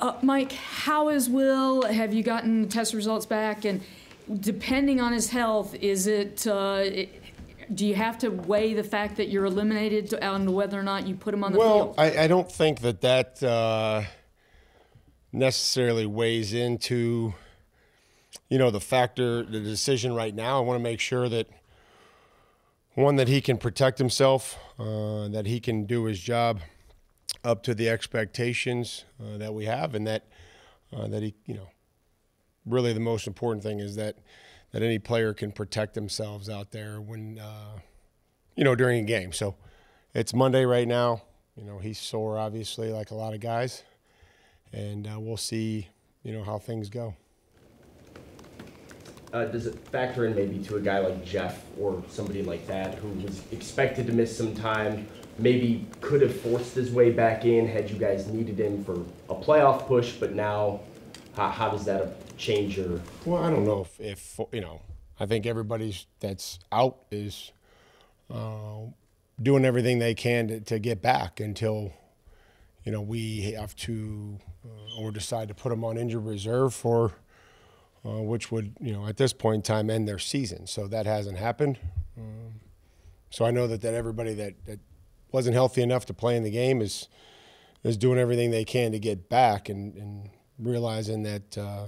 Uh, Mike, how is Will? Have you gotten the test results back? And depending on his health, is it, uh, it do you have to weigh the fact that you're eliminated on whether or not you put him on the well, field? I, I don't think that that uh, necessarily weighs into, you know, the factor, the decision right now. I want to make sure that one that he can protect himself, uh, that he can do his job up to the expectations uh, that we have, and that uh, that he, you know, really the most important thing is that that any player can protect themselves out there when, uh, you know, during a game. So it's Monday right now. You know, he's sore, obviously, like a lot of guys, and uh, we'll see, you know, how things go. Uh, does it factor in maybe to a guy like Jeff or somebody like that who was expected to miss some time, maybe could have forced his way back in had you guys needed him for a playoff push, but now how, how does that change your? Well, I don't know if, if you know. I think everybody's that's out is uh, doing everything they can to, to, get back until you know we have to uh, or decide to put them on injured reserve for uh, which would you know at this point in time end their season. So that hasn't happened. Um, so I know that that everybody that, that wasn't healthy enough to play in the game is is doing everything they can to get back and, and realizing that uh,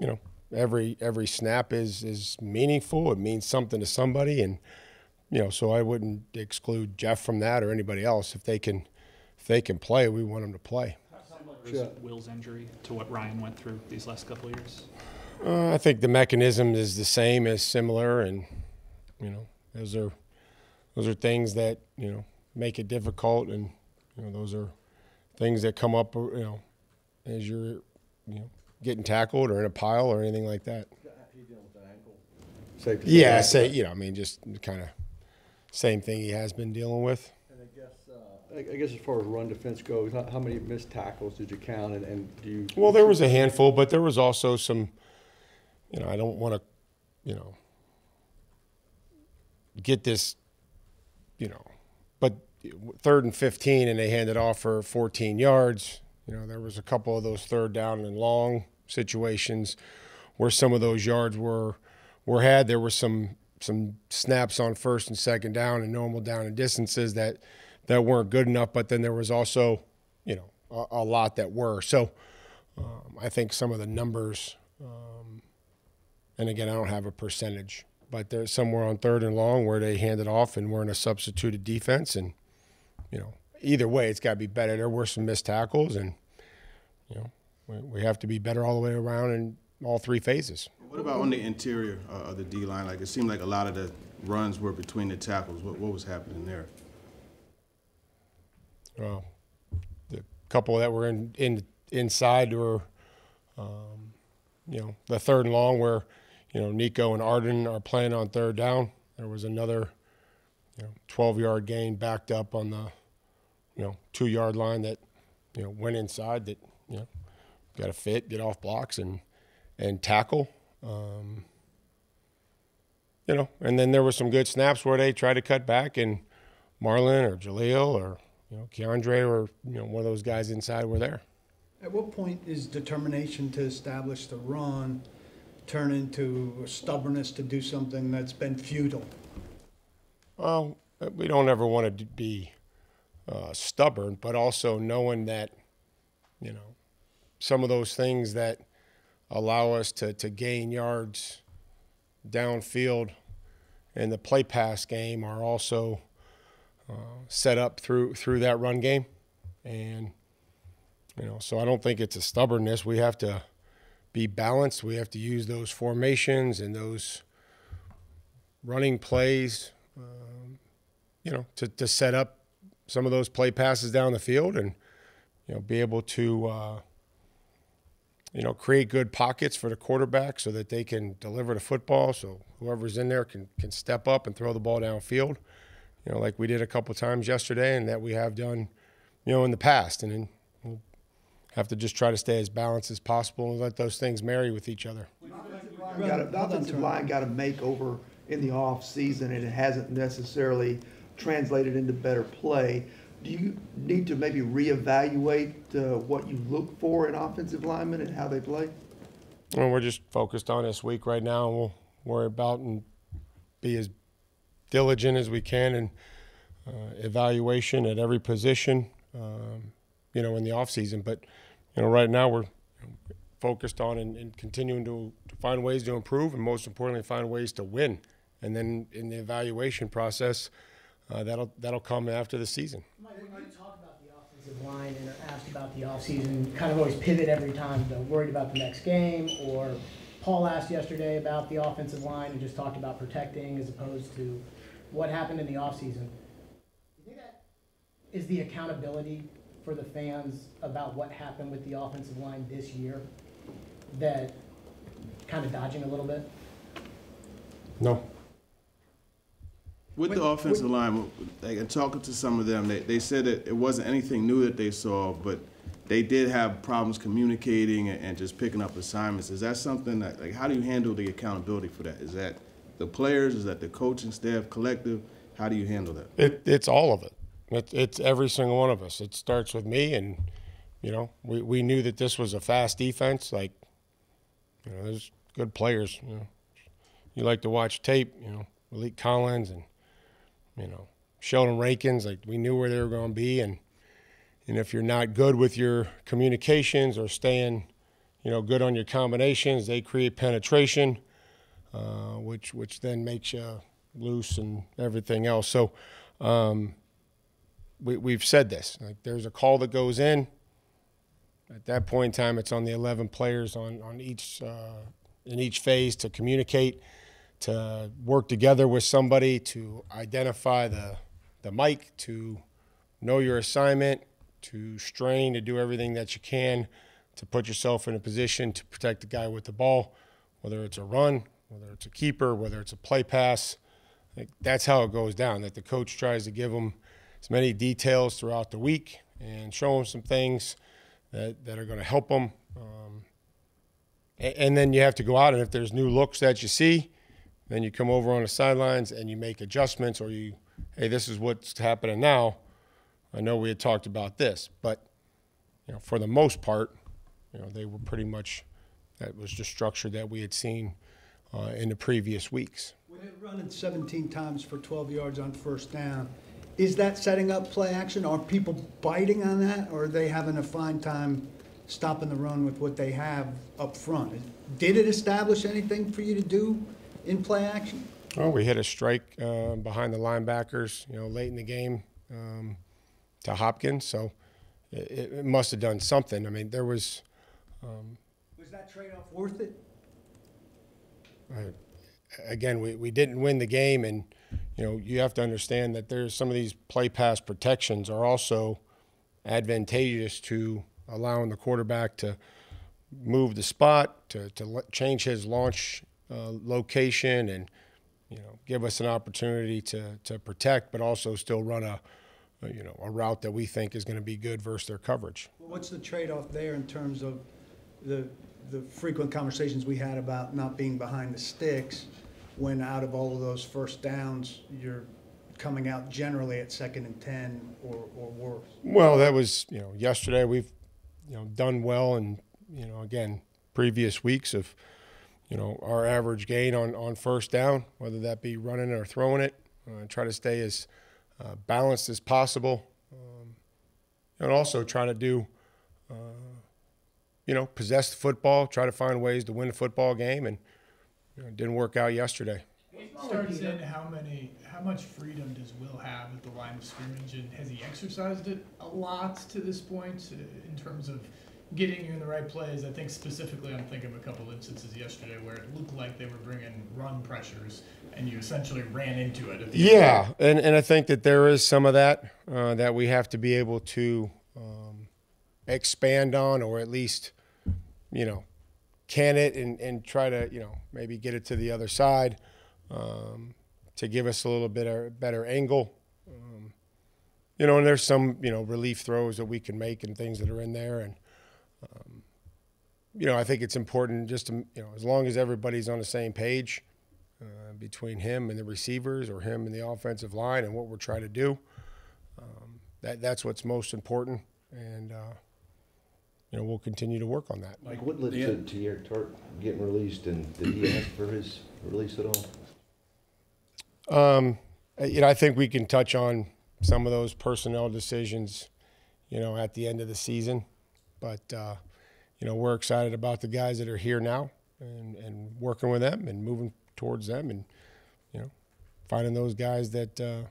you know every every snap is is meaningful. It means something to somebody, and you know so I wouldn't exclude Jeff from that or anybody else if they can if they can play. We want them to play. Sure. Will's injury to what Ryan went through these last couple of years? Uh, I think the mechanism is the same, is similar, and you know those are those are things that you know make it difficult, and you know those are things that come up, you know, as you're you know getting tackled or in a pile or anything like that. Safe to say Yeah, that. say you know, I mean, just kind of same thing he has been dealing with. I guess, as far as run defense goes, how, many missed tackles did you count and, and do you? Well, there was a handful, but there was also some. You know, I don't want to, you know, get this, you know, but third and fifteen, and they handed off for 14 yards. You know, there was a couple of those third down and long situations where some of those yards were were had. There were some some snaps on first and second down and normal down and distances that that weren't good enough. But then there was also, you know, a, a lot that were. So um, I think some of the numbers, um, and again, I don't have a percentage, but there's somewhere on third and long where they handed off and we're in a substituted defense, and you know, either way, it's got to be better. There were some missed tackles, and you know, we, we have to be better all the way around in all three phases. What about on the interior uh, of the D line? Like it seemed like a lot of the runs were between the tackles. What, what was happening there? Well, the couple that were in, in inside were, um, you know, the third and long where, you know, Nico and Arden are playing on third down. There was another, you know, 12 yard gain backed up on the, you know, two yard line that, you know, went inside that, you know, got to fit, get off blocks and, and tackle. Um, you know, and then there were some good snaps where they tried to cut back and Marlon or Jaleel or, you know, Keondre or, you know, one of those guys inside were there. At what point is determination to establish the run turn into stubbornness to do something that's been futile? Well, we don't ever want to be uh, stubborn, but also knowing that, you know, some of those things that allow us to, to gain yards downfield in the play pass game are also uh, set up through through that run game, and you know, so I don't think it's a stubbornness. We have to be balanced. We have to use those formations and those running plays, um, you know, to, to set up some of those play passes down the field and you know be able to. Uh, you know, create good pockets for the quarterback so that they can deliver the football. So whoever's in there can can step up and throw the ball downfield. You know, like we did a couple times yesterday, and that we have done, you know, in the past. And then we'll have to just try to stay as balanced as possible and let those things marry with each other. got a, the offensive line got a makeover in the off season, and it hasn't necessarily translated into better play. do you need to maybe reevaluate uh, what you look for in offensive linemen and how they play? Well, we're just focused on this week right now, and we'll worry about and be as diligent as we can in uh, evaluation at every position, um, you know, in the off season. But you know, right now we're focused on and, and continuing to, to find ways to improve, and most importantly, find ways to win. And then in the evaluation process, uh, that'll that'll come after the season. Talk about the offensive line and asked about the offseason, kind of always pivot every time, they're worried about the next game, or Paul asked yesterday about the offensive line and just talked about protecting as opposed to what happened in the offseason. You think that is the accountability for the fans about what happened with the offensive line this year that kind of dodging a little bit? No. With the offensive line, like, and talking to some of them, they, they said that it wasn't anything new that they saw, but they did have problems communicating and, and just picking up assignments. Is that something that, like, how do you handle the accountability for that? Is that the players? Is that the coaching staff, collective? How do you handle that? It, it's all of it. it. It's every single one of us. It starts with me, and you know, we, we knew that this was a fast defense. Like, you know, there's good players. You know, you like to watch tape. You know, Maliek Collins and you know Sheldon Rankins. Like, we knew where they were going to be, and and if you're not good with your communications or staying, you know, good on your combinations, they create penetration, uh, which which then makes you loose and everything else. So. Um, we, we've said this. Like there's a call that goes in. At that point in time, it's on the 11 players on on each uh, in each phase to communicate, to work together with somebody to identify the the mic, to know your assignment, to strain, to do everything that you can to put yourself in a position to protect the guy with the ball, whether it's a run, whether it's a keeper, whether it's a play pass. Like that's how it goes down. That the coach tries to give them as many details throughout the week and show them some things that, that are going to help them. Um, and, and, then you have to go out, and if there's new looks that you see, then you come over on the sidelines and you make adjustments, or you, hey, this is what's happening now. I know we had talked about this, but you know, for the most part, you know, they were pretty much that was the structure that we had seen uh, in the previous weeks. When they're running 17 times for 12 yards on first down, is that setting up play action? Are people biting on that, or are they having a fine time stopping the run with what they have up front? Did it establish anything for you to do in play action? Well, we hit a strike uh, behind the linebackers, you know, late in the game um, to Hopkins, so it, it, must have done something. I mean, there was. Um, was that trade-off worth it? Again, we, we didn't win the game, and you know, you have to understand that there's some of these play pass protections are also advantageous to allowing the quarterback to move the spot, to, to change his launch uh, location, and you know, give us an opportunity to to protect, but also still run a you know a route that we think is going to be good versus their coverage. What's the trade-off there in terms of the the frequent conversations we had about not being behind the sticks? when out of all of those first downs, you're coming out generally at second and 10 or, or worse? Well, that was, you know, yesterday we've, you know, done well and, you know, again, previous weeks of, you know, our average gain on, on first down, whether that be running or throwing it, uh, try to stay as uh, balanced as possible. Um, and also try to do, uh, you know, possess the football, try to find ways to win a football game and, you know, it didn't work out yesterday. starts in how many, how much freedom does Will have at the line of scrimmage, and has he exercised it a lot to this point uh, in terms of getting you in the right plays? I think specifically, I'm thinking of a couple instances yesterday where it looked like they were bringing run pressures, and you essentially ran into it. yeah, and and I think that there is some of that uh, that we have to be able to um, expand on, or at least, you know, can it and, and try to, you know, maybe get it to the other side um, to give us a little bit of better angle. Um, you know, and there's some, you know, relief throws that we can make and things that are in there. And, um, you know, I think it's important just to, you know, as long as everybody's on the same page uh, between him and the receivers or him and the offensive line and what we're trying to do, um, that that's what's most important, and uh, you know we'll continue to work on that. Mike, what led to, to Teair Tart getting released, and did he ask for his release at all? Um, you know, I think we can touch on some of those personnel decisions, you know, at the end of the season. But uh, you know, we're excited about the guys that are here now and, and working with them and moving towards them, and you know, finding those guys that uh,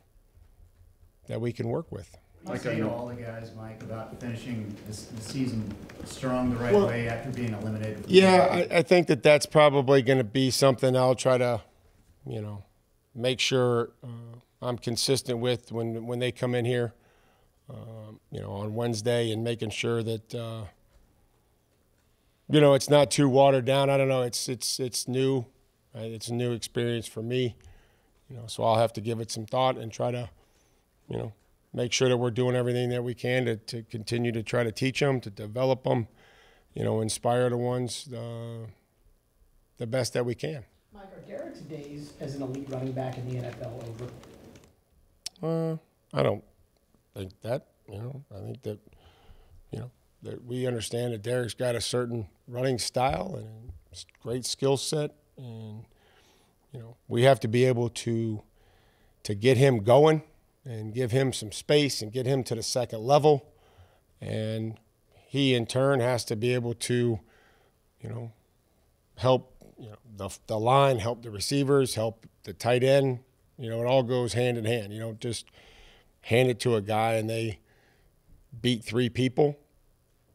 that we can work with. I say to all the guys, Mike, about finishing this, the season strong the right Well- way after being eliminated. Yeah. I, I think that that's probably going to be something I'll try to, you know, make sure uh, I'm consistent with when when they come in here, um, you know, on Wednesday, and making sure that, uh, you know, it's not too watered down. I don't know. It's it's it's new. Right? It's a new experience for me, you know. So I'll have to give it some thought and try to, you know, make sure that we're doing everything that we can to, to continue to try to teach them, to develop them, you know, inspire the ones uh, the best that we can. Mike, are Derrick's days as an elite running back in the NFL over? Uh, I don't think that. You know, I think that you know that we understand that Derrick's got a certain running style and a great skill set, and you know we have to be able to to get him going and give him some space and get him to the second level, and he in turn has to be able to, you know, help you know the the line, help the receivers, help the tight end. You know, it all goes hand in hand. You don't just hand it to a guy and they beat three people.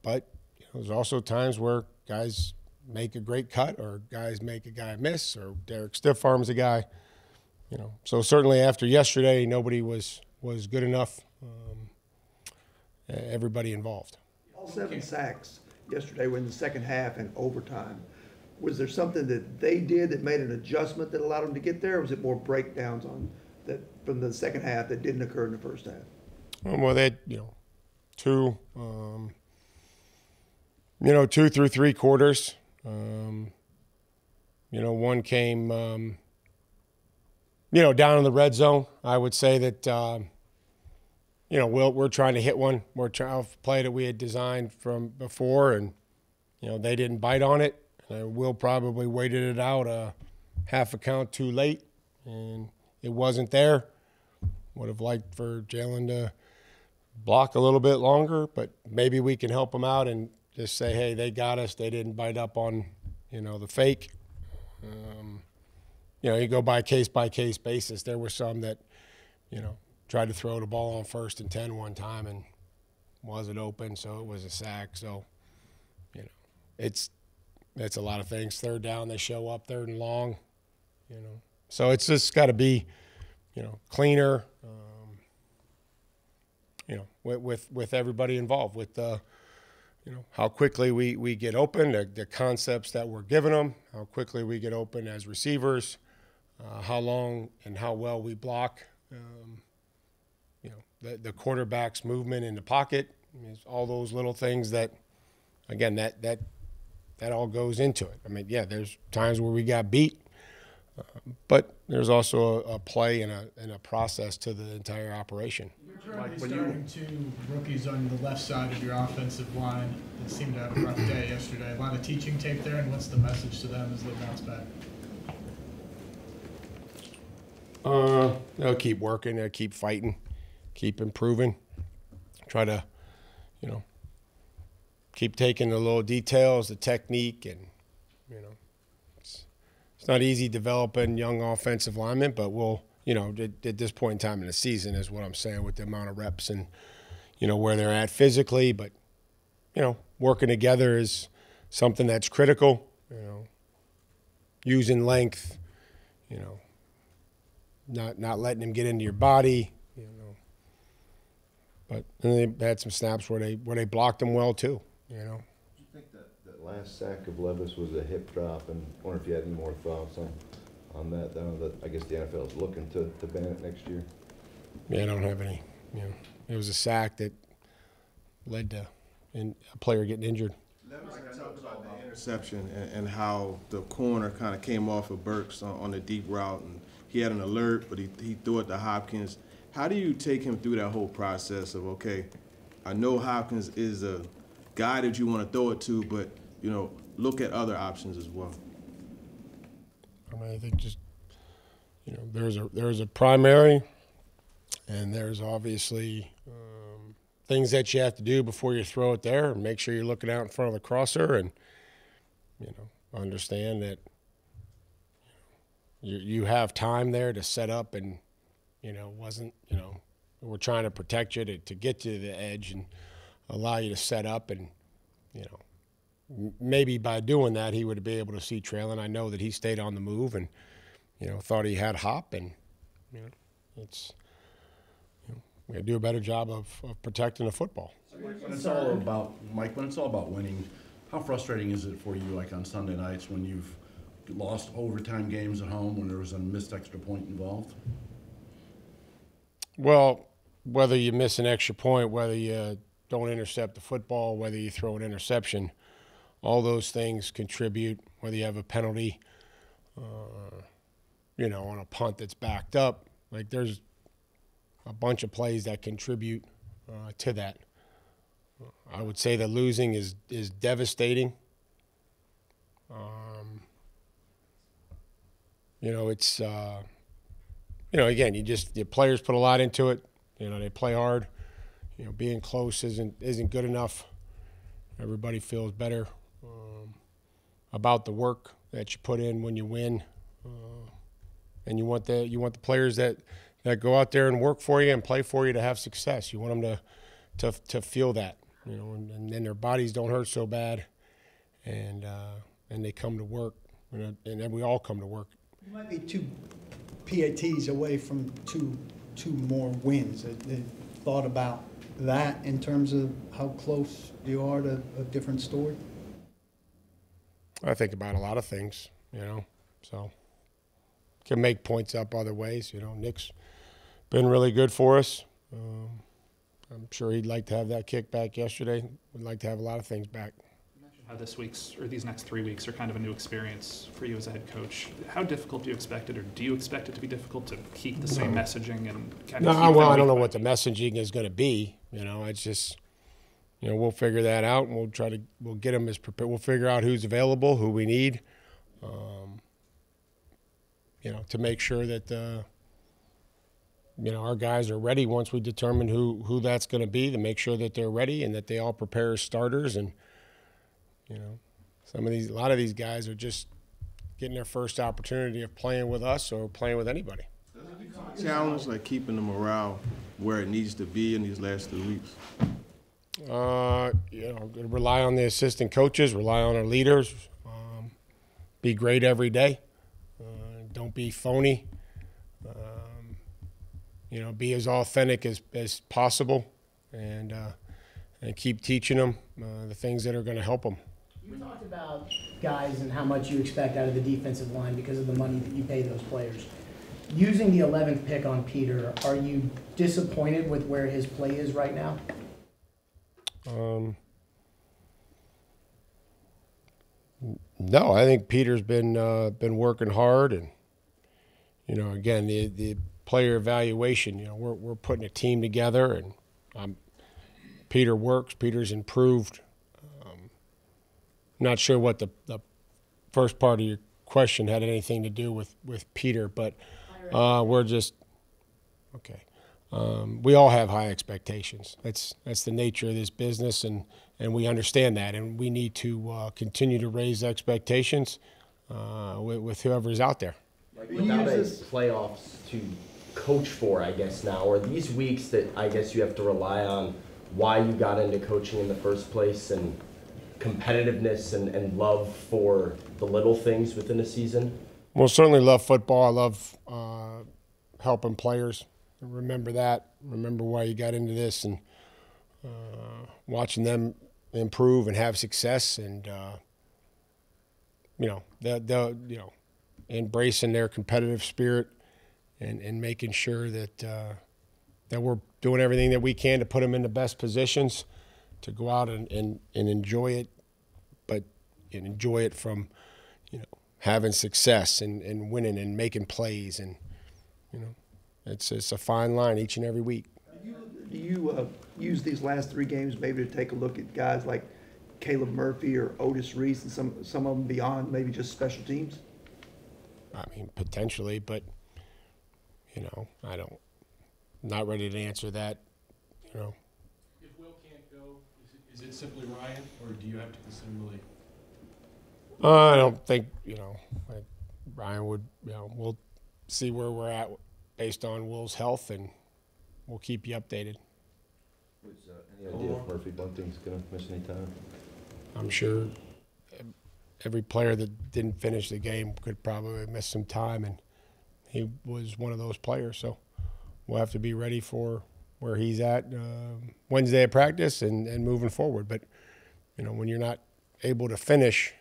But you know, there's also times where guys make a great cut or guys make a guy miss or Derrick stiff arms a guy. You know, so certainly after yesterday, nobody was was good enough. Um, everybody involved. All seven sacks yesterday were in the second half and overtime. Was there something that they did that made an adjustment that allowed them to get there, or was it more breakdowns on that from the second half that didn't occur in the first half? Um, well, they you know, two, um, you know, two through three quarters. Um, you know, one came, um, you know, down in the red zone. I would say that, um, you know, we'll, we're trying to hit one. We're trying to play that we had designed from before, and you know, they didn't bite on it. Uh, Will probably waited it out a half a count too late, and it wasn't there. Would have liked for Jalen to block a little bit longer, but maybe we can help them out and just say, hey, they got us. They didn't bite up on, you know, the fake. Um, you know, you go by case by case basis. There were some that, you know, tried to throw the ball on first and 10 one time and wasn't open, so it was a sack. So, you know, it's it's a lot of things. Third down, they show up third and long, you know. So it's just got to be, you know, cleaner. Um, you know, with, with with everybody involved, with the, you know, how quickly we we get open, the, the concepts that we're giving them, how quickly we get open as receivers, uh, how long and how well we block. Um, you know, the the quarterback's movement in the pocket, I mean, all those little things that, again, that that that all goes into it. I mean, yeah, there's times where we got beat, uh, but there's also a, a play and a, and a process to the entire operation. You're currently starting two rookies on the left side of your offensive line that seemed to have a rough day yesterday. A lot of teaching tape there, and what's the message to them as they bounce back? Uh, they'll keep working, they'll keep fighting, keep improving, try to, you know, keep taking the little details, the technique, and you know, it's, it's not easy developing young offensive linemen, but we'll, you know, at, at this point in time in the season is what I'm saying with the amount of reps and you know where they're at physically, but you know, working together is something that's critical. You know, using length, you know, not not letting him get into your body, you know. But and they had some snaps where they where they blocked him well too, you know. Do you think that, that last sack of Levis was a hip drop, and I wonder if you had any more thoughts on, on that, I know that, I guess the NFL is looking to, to ban it next year. Yeah, I don't have any. You know, it was a sack that led to in, a player getting injured. Levis had talked about the interception and, and how the corner kind of came off of Burks on, on the deep route, and he had an alert, but he, he threw it to Hopkins. How do you take him through that whole process of okay, I know Hopkins is a guy that you want to throw it to, but you know, look at other options as well. I mean, I think just you know, there's a there's a primary, and there's obviously um, things that you have to do before you throw it there, make sure you're looking out in front of the crosser, and you know, understand that you you have time there to set up, and you know, wasn't you know, we're trying to protect you to, to get to the edge and allow you to set up, and you know, maybe by doing that he would be able to see trailing. I know that he stayed on the move and you know thought he had hop, and you know, it's you know, we got to do a better job of, of protecting the football. When it's all about, Mike, when it's all about winning, how frustrating is it for you, like on Sunday nights, when you've lost overtime games at home, when there was a missed extra point involved? Well, whether you miss an extra point, whether you don't intercept the football, whether you throw an interception, all those things contribute. Whether you have a penalty, uh, you know, on a punt that's backed up, like there's a bunch of plays that contribute uh, to that. I would say that losing is is devastating. Um, you know, it's uh, you know, again, you just the players put a lot into it. You know, they play hard. You know, being close isn't isn't good enough. Everybody feels better um, about the work that you put in when you win, uh, and you want the you want the players that that go out there and work for you and play for you to have success. You want them to to to feel that, you know, and, and then their bodies don't hurt so bad, and uh, and they come to work, know, and then we all come to work You might be two PATs away from two, two more wins. You Thought about that in terms of how close you are to a different story? I think about a lot of things, you know. So can make points up other ways. You know, Nick's been really good for us. Um, I'm sure he'd like to have that kick back yesterday. Would like to have a lot of things back. How this week's, or these next three weeks are kind of a new experience for you as a head coach. How difficult do you expect it, or do you expect it to be difficult to keep the same No. messaging and kind No, of keep well, I don't know what the messaging is going to be. You know, it's just, you know, we'll figure that out, and we'll try to we'll get them as prepared. We'll figure out who's available, who we need, um, you know, to make sure that uh, you know our guys are ready once we determine who who that's going to be. To make sure that they're ready and that they all prepare as starters, and you know, some of these a lot of these guys are just getting their first opportunity of playing with us or playing with anybody. Challenge like keeping the morale where it needs to be in these last three weeks. Uh, you know, rely on the assistant coaches, rely on our leaders, um, be great every day. Uh, don't be phony. Um, you know, be as authentic as, as possible, and uh, and keep teaching them uh, the things that are going to help them. You talked about guys and how much you expect out of the defensive line because of the money that you pay those players. Using the 11th pick on Peter, are you disappointed with where his play is right now? Um, no, I think Peter's been uh, been working hard, and you know, again, the the player evaluation. You know, we're we're putting a team together, and um, Peter works. Peter's improved. Um, not sure what the the first part of your question had anything to do with with Peter, but uh, we're just okay. Um, we all have high expectations. That's that's the nature of this business, and and we understand that, and we need to uh, continue to raise expectations uh, with, with whoever's out there. Like without a playoffs to coach for, I guess now, or these weeks that I guess you have to rely on why you got into coaching in the first place and competitiveness and, and love for the little things within a season? Well, certainly love football. I love uh, helping players. Remember that. Remember why you got into this, and uh, watching them improve and have success, and uh, you know, the the you know, embracing their competitive spirit, and and making sure that uh, that we're doing everything that we can to put them in the best positions to go out and, and, and enjoy it, but and enjoy it from, you know, having success and, and winning and making plays and, you know, it's it's a fine line each and every week. Do you do uh, use these last three games maybe to take a look at guys like Caleb Murphy or Otis Reese and some, some of them beyond maybe just special teams? I mean, potentially, but you know, I don't. Not ready to answer that. You know, If Will can't go, is it, is it simply Ryan, or do you have to consider Willis? uh, I don't think you know. I- Brian would. You know, we'll see where we're at based on Will's health, and we'll keep you updated. Was, uh, Any idea if Murphy Bunting's gonna miss any time? I'm sure every player that didn't finish the game could probably miss some time, and he was one of those players. So we'll have to be ready for where he's at uh, Wednesday at practice and, and moving forward. But you know, when you're not able to finish,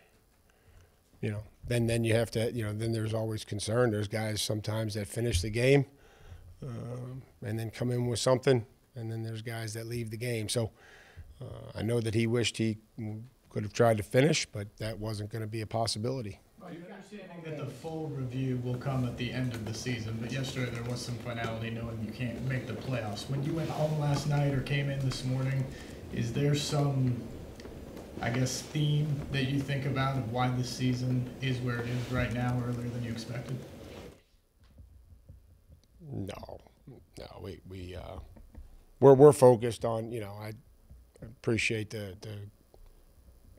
you know, then then you have to, you know, then there's always concern. There's guys sometimes that finish the game um, and then come in with something, and then there's guys that leave the game. So. Uh, I know that he wished he could have tried to finish, but that wasn't going to be a possibility. Are you understanding that the full review will come at the end of the season, but yesterday there was some finality knowing you can't make the playoffs. When you went home last night or came in this morning, is there some, I guess, theme that you think about of why this season is where it is right now, earlier than you expected? No, no, we we uh, we're we're focused on you know I appreciate the the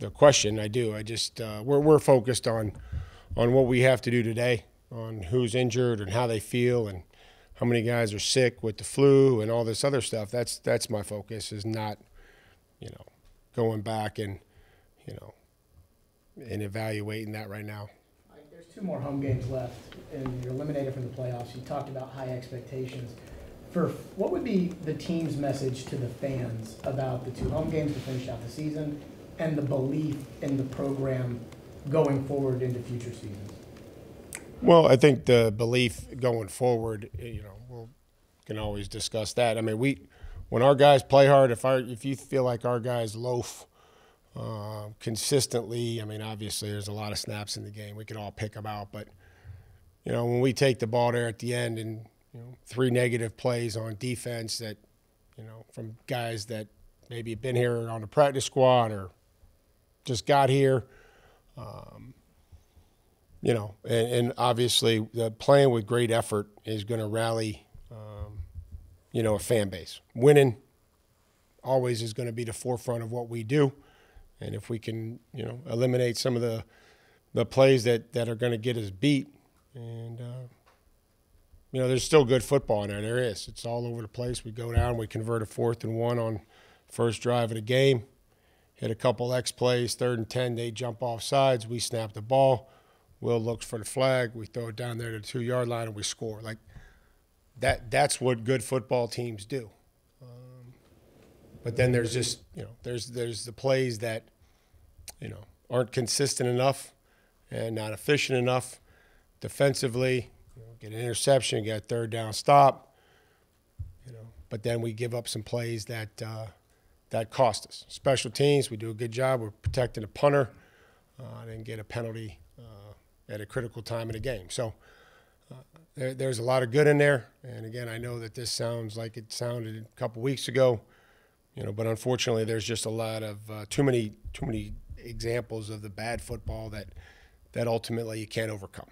the question I do I just uh, we're we're focused on on what we have to do today on who's injured and how they feel and how many guys are sick with the flu and all this other stuff that's that's my focus is not you know going back and you know and evaluating that right now. There's two more home games left, and you're eliminated from the playoffs. You talked about high expectations. For what would be the team's message to the fans about the two home games to finish out the season and the belief in the program going forward into future seasons? Well, I think the belief going forward, eh, you know, we'll can always discuss that. I mean, we when our guys play hard, if our if you feel like our guys loaf uh, consistently, I mean, obviously there's a lot of snaps in the game. We can all pick them out, but you know, when we take the ball there at the end and you know three negative plays on defense that you know from guys that maybe have been here on the practice squad or just got here. Um, you know, and, and obviously the playing with great effort is going to rally, um, you know, a fan base. Winning always is going to be the forefront of what we do, and if we can, you know, eliminate some of the the plays that that are going to get us beat, and uh, you know, there's still good football in there. There is. It's all over the place. We go down, we convert a fourth and one on first drive of the game, hit a couple X plays, third and ten, they jump off sides, we snap the ball. Will looks for the flag. We throw it down there to the two yard line and we score. Like that. That's what good football teams do. Um, but then there's just you know there's there's the plays that you know aren't consistent enough and not efficient enough defensively. You know, get an interception, get a third down stop. You know, but then we give up some plays that uh, that cost us. Special teams, we do a good job. We're protecting the punter uh, and get a penalty uh, at a critical time in the game. So uh, there, there's a lot of good in there. And again, I know that this sounds like it sounded a couple weeks ago, you know, but unfortunately, there's just a lot of uh, too many too many examples of the bad football that that ultimately you can't overcome.